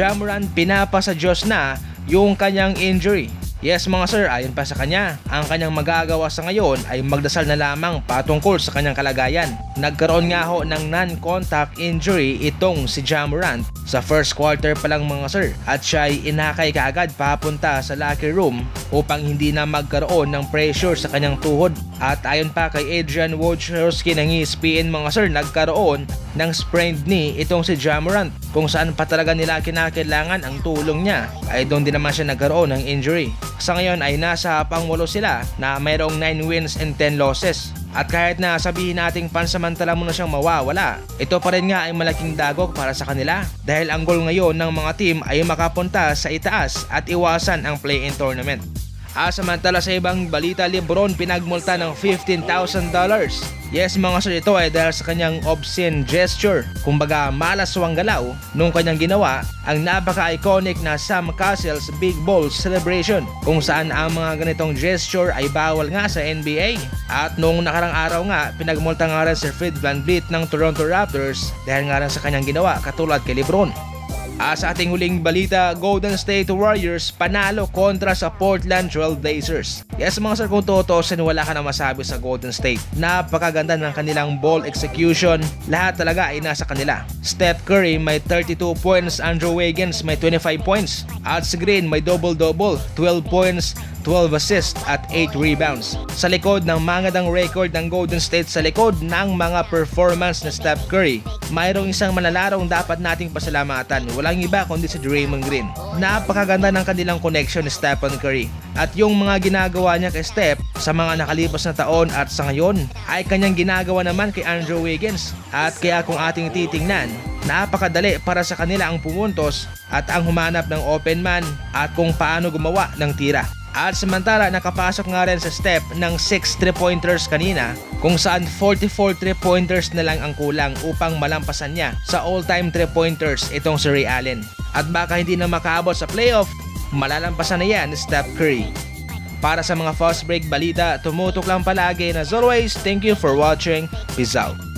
Jamoran pinapa sa Diyos na yung kanyang injury. Yes mga sir, ayon pa sa kanya, ang kanyang magagawa sa ngayon ay magdasal na lamang patungkol sa kanyang kalagayan. Nagkaroon nga ho ng non-contact injury itong si Jamorant sa first quarter pa lang mga sir at siya ay inakay kaagad papunta sa locker room upang hindi na magkaroon ng pressure sa kanyang tuhod. At ayon pa kay Adrian Wojciechowski ng ESPN mga sir, nagkaroon ng sprained knee itong si Jamorant kung saan pa talaga nila kinakailangan ang tulong niya ay doon din naman siya nagkaroon ng injury. Sa ngayon ay nasa pangwalo sila na mayroong 9 wins and 10 losses. At kahit na sabihin nating pansamantala muna siyang mawawala, ito pa rin nga ay malaking dagok para sa kanila dahil ang goal ngayon ng mga team ay makapunta sa itaas at iwasan ang play-in tournament. Ah, samantala sa ibang balita, Lebron pinagmulta ng $15,000. Yes mga sir, ito ay dahil sa kanyang obscene gesture. Kumbaga malaswang galaw nung kanyang ginawa ang napaka-iconic na Sam Castle's Big Balls Celebration kung saan ang mga ganitong gesture ay bawal nga sa NBA. At noong nakarang araw nga, pinagmulta nga rin si Fred VanVleet ng Toronto Raptors dahil nga rin sa kanyang ginawa katulad kay Lebron. Ah, sa ating huling balita, Golden State Warriors panalo kontra sa Portland Trail Blazers. Yes mga sir, kung tutusin wala ka na masabi sa Golden State. Napakaganda ng kanilang ball execution. Lahat talaga ay nasa kanila. Steph Curry may 32 points, Andrew Wiggins may 25 points. At si Green may double-double, 12 points, 12 assists at 8 rebounds. Sa likod ng mangadang record ng Golden State sa likod ng mga performance ni Steph Curry, mayroong isang malalarong dapat nating pasalamatan. Walang iba kundi si Draymond Green. Napakaganda ng kanilang connection ni Stephen Curry. At yung mga ginagawa niya kay Steph sa mga nakalipas na taon at sa ngayon ay kanyang ginagawa naman kay Andrew Wiggins. At kaya kung ating titingnan, napakadali para sa kanila ang pumuntos at ang humanap ng open man at kung paano gumawa ng tira. At samantala nakapasok nga rin sa step ng 6 3-pointers kanina kung saan 44 3-pointers na lang ang kulang upang malampasan niya sa all-time 3-pointers itong si Ray Allen. At baka hindi na makaabot sa playoff, malalampasan na yan ni Steph Curry. Para sa mga fast break balita, tumutok lang palagi and as always, thank you for watching. Peace out.